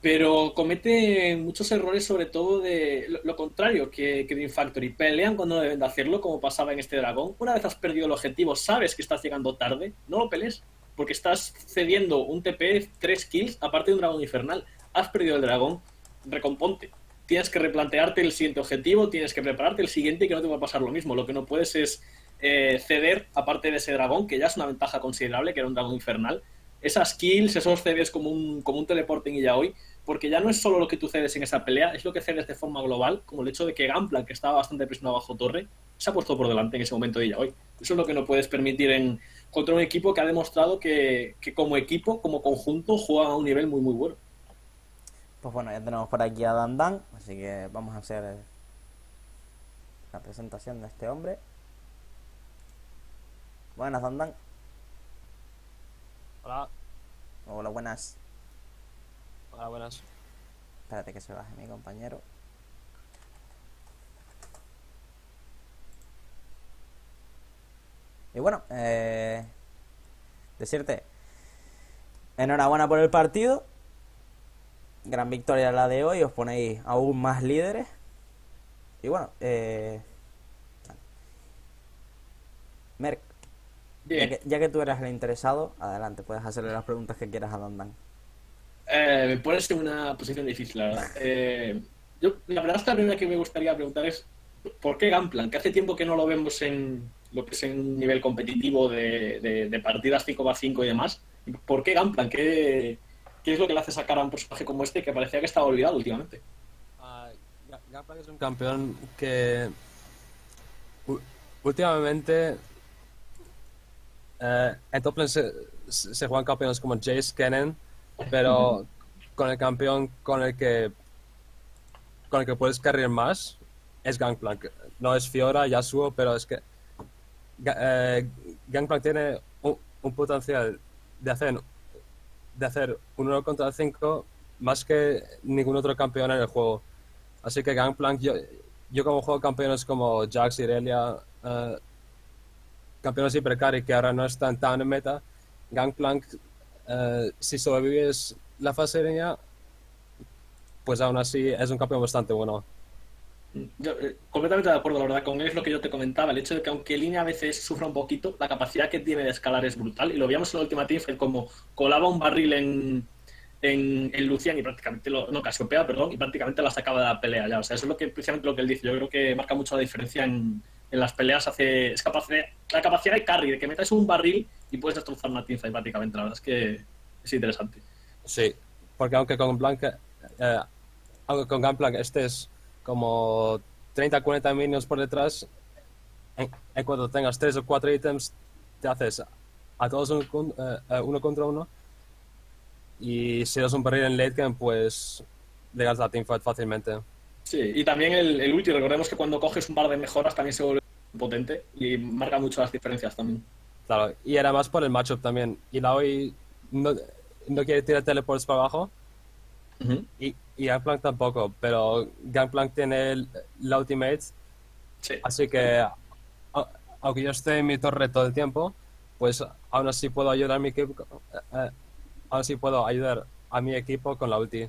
pero comete muchos errores sobre todo de lo, contrario que, que Dream Factory pelean cuando deben de hacerlo como pasaba en este dragón. Una vez has perdido el objetivo sabes que estás llegando tarde no lo pelees porque estás cediendo un TP 3 kills aparte de un dragón infernal. Has perdido el dragón recomponte tienes que replantearte el siguiente objetivo, tienes que prepararte el siguiente y que no te va a pasar lo mismo. Lo que no puedes es eh, ceder, aparte de ese dragón, que ya es una ventaja considerable, que era un dragón infernal, esas kills, esos cedes como un, como un teleporte en hoy porque ya no es solo lo que tú cedes en esa pelea, es lo que cedes de forma global, como el hecho de que Gunplan, que estaba bastante presionado bajo torre, se ha puesto por delante en ese momento de hoy Eso es lo que no puedes permitir en contra un equipo que ha demostrado que, que como equipo, como conjunto, juega a un nivel muy, muy bueno. Pues bueno, ya tenemos por aquí a Dandan, así que vamos a hacer la presentación de este hombre. Buenas, Dandan. Hola, Hola, buenas. Hola, buenas. Espérate que se baje mi compañero. Y bueno, eh, decirte, enhorabuena por el partido. Gran victoria la de hoy, os ponéis aún más líderes. Y bueno, eh, Merck, ya que, ya que tú eres el interesado, adelante, puedes hacerle las preguntas que quieras a Dandan. Eh, me pones en una posición difícil, la verdad. Eh, yo, la verdad es que primera que me gustaría preguntar es ¿por qué Gunplan? Que hace tiempo que no lo vemos en lo que es en nivel competitivo de, de- partidas 5x5 y demás. ¿Por qué Gunplan? ¿Qué, ¿Qué es lo que le hace sacar a un personaje como este que parecía que estaba olvidado últimamente? Ah, Ga- Gunplank es un campeón que últimamente eh, en top lane se, se se juegan campeones como Jace Cannon, pero con el campeón con el que con el que puedes cargar más es Gangplank. No es Fiora, Yasuo, pero es que eh, Gangplank tiene un, un potencial de hacer de hacer un 1 contra 5 más que ningún otro campeón en el juego. Así que Gangplank, yo, yo como juego campeones como Jax, Irelia, eh, campeones hipercarry que ahora no están tan en meta, Gangplank, eh, si sobrevives la fase de línea, pues aún así es un campeón bastante bueno. Yo, eh, completamente de acuerdo, la verdad, con él es lo que yo te comentaba. El hecho de que aunque línea a veces sufra un poquito, la capacidad que tiene de escalar es brutal. Y lo veíamos en la última teamfight como colaba un barril en, en, en Lucian y prácticamente lo, no, Casiopea, perdón, y prácticamente la sacaba de la pelea ya. O sea, eso es lo que precisamente lo que él dice. Yo creo que marca mucho la diferencia en, en las peleas. Hace, es capaz de, la capacidad de carry, de que metas un barril y puedes destrozar una teamfight prácticamente. La verdad es que es interesante. Sí, porque aunque con Blanca, eh, aunque con Gunplank estés como 30 40 minions por detrás, en, en cuanto tengas 3 o 4 ítems, te haces a todos un eh, eh, uno contra uno. Y si eres un barril en late game, pues le ganas la teamfight fácilmente. Sí, y también el, el ulti, recordemos que cuando coges un par de mejoras también se vuelve potente y marca mucho las diferencias también. Claro, y era más por el matchup también. Y la hoy no, no quiere tirar teleports para abajo. Y, y Gangplank tampoco, pero Gangplank tiene el- la ultimate, Sí. así que a- aunque yo esté en mi torre todo el tiempo, pues aún así puedo ayudar a mi equipo, eh, eh, aún así puedo ayudar a mi equipo con la ulti.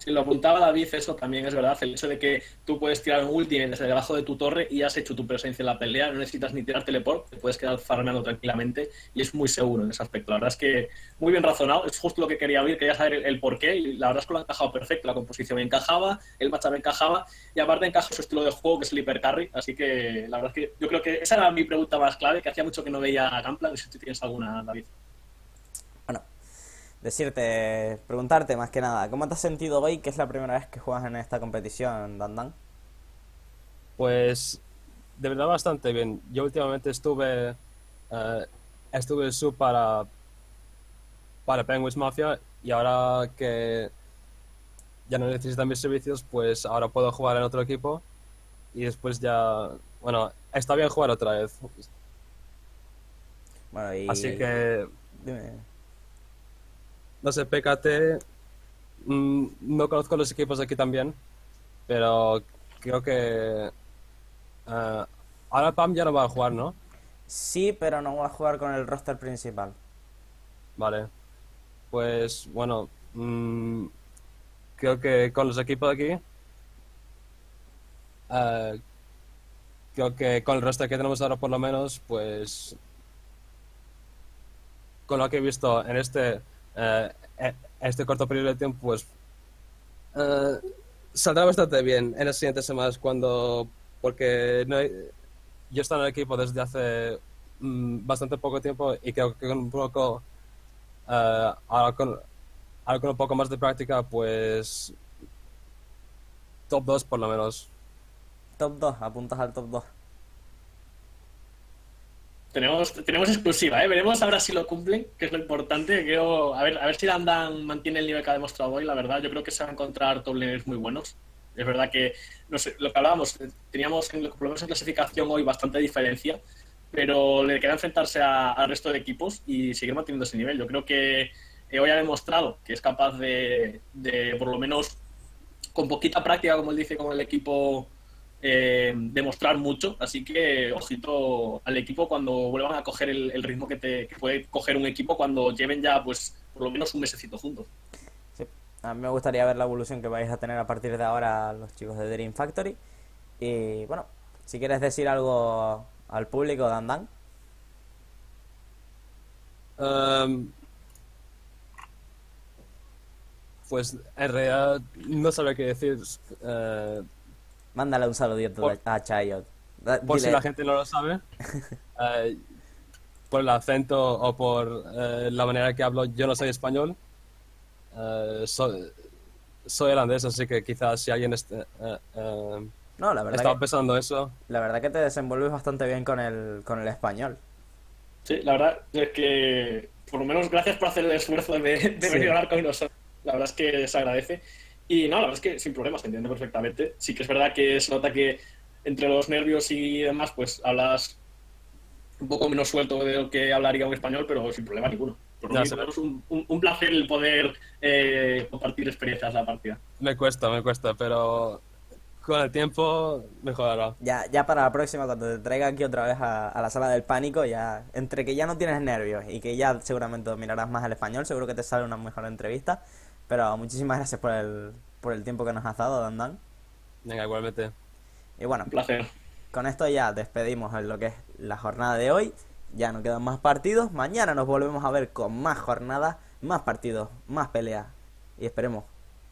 Si lo apuntaba David, eso también es verdad. El hecho de que tú puedes tirar un ulti desde debajo de tu torre y has hecho tu presencia en la pelea, no necesitas ni tirar teleport, te puedes quedar farmeando tranquilamente y es muy seguro en ese aspecto. La verdad es que muy bien razonado, es justo lo que quería oír, quería saber el, el por qué y la verdad es que lo ha encajado perfecto. La composición encajaba, el matchup encajaba y aparte encaja su estilo de juego que es el hiper carry. Así que la verdad es que yo creo que esa era mi pregunta más clave, que hacía mucho que no veía a Gunplank. No sé si tienes alguna, David. Decirte, preguntarte más que nada, ¿cómo te has sentido hoy que es la primera vez que juegas en esta competición, Dan Dan? Pues de verdad bastante bien. Yo últimamente estuve eh, estuve en sub para para Penguins Mafia y ahora que ya no necesitan mis servicios, pues ahora puedo jugar en otro equipo y después ya, bueno, está bien jugar otra vez. Bueno, y... Así que, Dime. No sé, PKT, mm, no conozco los equipos de aquí también, pero creo que eh, ahora Pam ya no va a jugar, ¿no? Sí, pero no voy a jugar con el roster principal. Vale. Pues bueno, mm, creo que con los equipos de aquí, eh, creo que con el roster que tenemos ahora por lo menos, pues con lo que he visto en este, eh, e- este corto periodo de tiempo, pues eh, saldrá bastante bien en las siguientes semanas cuando, porque no yo he en el equipo desde hace mm, bastante poco tiempo y creo que con un poco eh, ahora, con, ahora con un poco más de práctica, pues top 2 por lo menos. Top 2, apuntas al top 2. Tenemos, tenemos exclusiva, ¿eh? Veremos ahora si lo cumplen, que es lo importante. Creo, a ver, a ver si Dandan mantiene el nivel que ha demostrado hoy, la verdad. Yo creo que se van a encontrar top muy buenos. Es verdad que, lo que hablábamos, eh, teníamos en, por lo menos en clasificación hoy bastante diferencia, pero le queda enfrentarse a- al resto de equipos y seguir manteniendo ese nivel. Yo creo que eh, hoy ha demostrado que es capaz de, de, por lo menos, con poquita práctica, como él dice, con el equipo eh, demostrar mucho. Así que, ojito al equipo cuando vuelvan a coger el, el ritmo que, te, que puede coger un equipo cuando lleven ya, pues, por lo menos un mesecito juntos. Sí. A mí me gustaría ver la evolución que vais a tener a partir de ahora los chicos de Dream Factory. Y bueno, si quieres decir algo al público, Dan Dan. Em, pues en realidad no sabría qué decir. eh, Mándale un saludito Por- a Chayot. Da- por si la gente no lo sabe, (laughs) eh, por el acento o por eh, la manera que hablo, yo no soy español. Eh, soy, soy holandés, así que quizás si alguien est- eh, eh, No, la verdad, estaba que, pensando eso, la verdad que te desenvuelves bastante bien con el, con el español. Sí, la verdad es que, por lo menos, gracias por hacer el esfuerzo de, de Sí. venir a hablar con nosotros. La verdad es que se agradece. Y no, la verdad es que sin problemas, se entiende perfectamente. Sí que es verdad que se nota que entre los nervios y demás, pues hablas un poco menos suelto de lo que hablaría un español, pero sin problema ninguno. Por lo menos, un, un- un placer el poder eh, compartir experiencias en la partida. me cuesta, me cuesta, pero con el tiempo mejorará. Ya, ya para la próxima, cuando te traiga aquí otra vez a, a la sala del pánico, ya entre que ya no tienes nervios y que ya seguramente dominarás más el español, seguro que te sale una mejor entrevista. Pero muchísimas gracias por el, por el tiempo que nos has dado, Dan Dan. Venga, igualmente. Y bueno, Un placer. con esto ya despedimos en lo que es la jornada de hoy. Ya no quedan más partidos. Mañana nos volvemos a ver con más jornadas, más partidos, más peleas. Y esperemos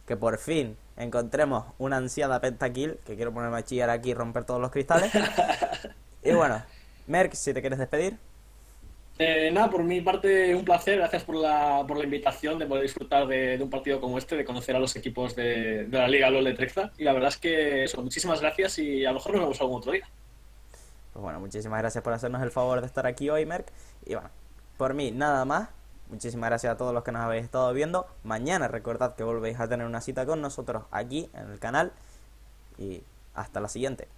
que por fin encontremos una ansiada pentakill, que quiero ponerme a chillar aquí y romper todos los cristales. (laughs) y bueno, Merck, si te quieres despedir. Eh, nada, por mi parte, un placer. Gracias por la, por la invitación de poder disfrutar de, un partido como este, de conocer a los equipos de, la Liga LOL de Trexa. Y la verdad es que eso, muchísimas gracias y a lo mejor nos vemos algún otro día. Pues bueno, muchísimas gracias por hacernos el favor de estar aquí hoy, Merck. Y bueno, por mí nada más. Muchísimas gracias a todos los que nos habéis estado viendo. Mañana recordad que volvéis a tener una cita con nosotros aquí en el canal. Y hasta la siguiente.